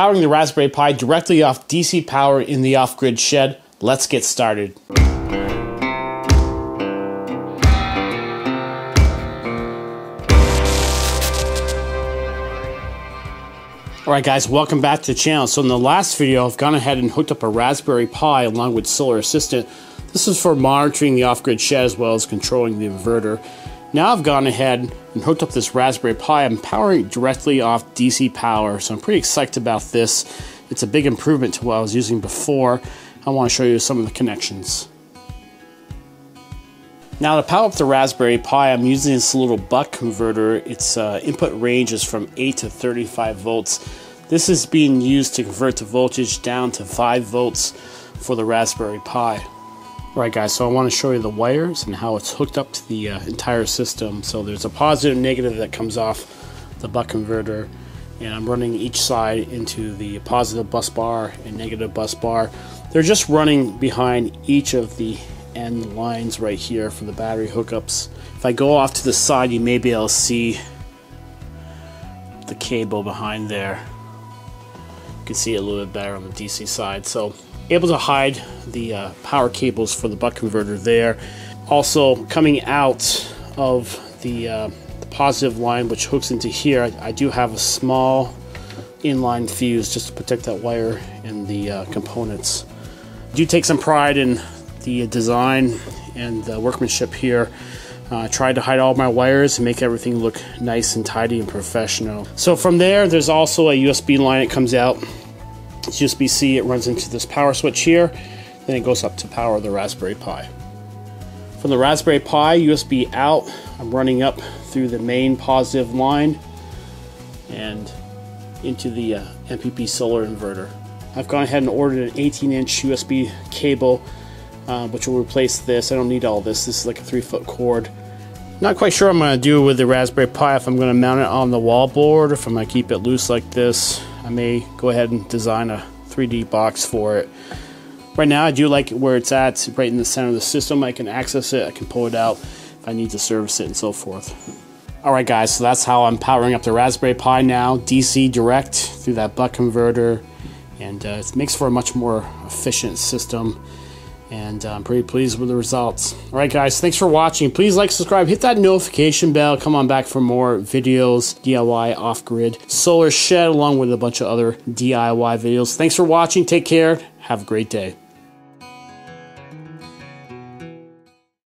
powering the Raspberry Pi directly off DC power in the off-grid shed. Let's get started. Alright guys, welcome back to the channel. So in the last video, I've gone ahead and hooked up a Raspberry Pi along with Solar Assistant. This is for monitoring the off-grid shed as well as controlling the inverter. Now I've gone ahead and hooked up this Raspberry Pi. I'm powering it directly off DC power, so I'm pretty excited about this. It's a big improvement to what I was using before. I want to show you some of the connections. Now to power up the Raspberry Pi, I'm using this little buck converter. Its uh, input range is from 8 to 35 volts. This is being used to convert the voltage down to 5 volts for the Raspberry Pi. Alright guys, so I want to show you the wires and how it's hooked up to the uh, entire system. So there's a positive and negative that comes off the buck converter and I'm running each side into the positive bus bar and negative bus bar. They're just running behind each of the end lines right here for the battery hookups. If I go off to the side you may be able to see the cable behind there. You can see it a little bit better on the DC side. So able to hide the uh, power cables for the buck converter there. Also coming out of the, uh, the positive line which hooks into here, I, I, do have a small inline fuse just to protect that wire and the uh, components. I do take some pride in the design and the workmanship here. Uh, I tried to hide all my wires and make everything look nice and tidy and professional. So from there, there's also a USB line that comes out USB-C, it runs into this power switch here, then it goes up to power the Raspberry Pi. From the Raspberry Pi, USB out, I'm running up through the main positive line and into the uh, MPP solar inverter. I've gone ahead and ordered an 18 inch USB cable uh, which will replace this. I don't need all this. This is like a three foot cord. Not quite sure I'm going to do with the Raspberry Pi, if I'm going to mount it on the wall board, if I'm going to keep it loose like this. I may go ahead and design a 3D box for it. Right now I do like it where it's at, right in the center of the system. I can access it, I can pull it out if I need to service it and so forth. Alright guys, so that's how I'm powering up the Raspberry Pi now, DC direct through that buck converter, and uh, it makes for a much more efficient system and uh, I'm pretty pleased with the results. All right, guys, thanks for watching. Please like, subscribe, hit that notification bell. Come on back for more videos, DIY, off-grid, solar shed, along with a bunch of other DIY videos. Thanks for watching. Take care. Have a great day.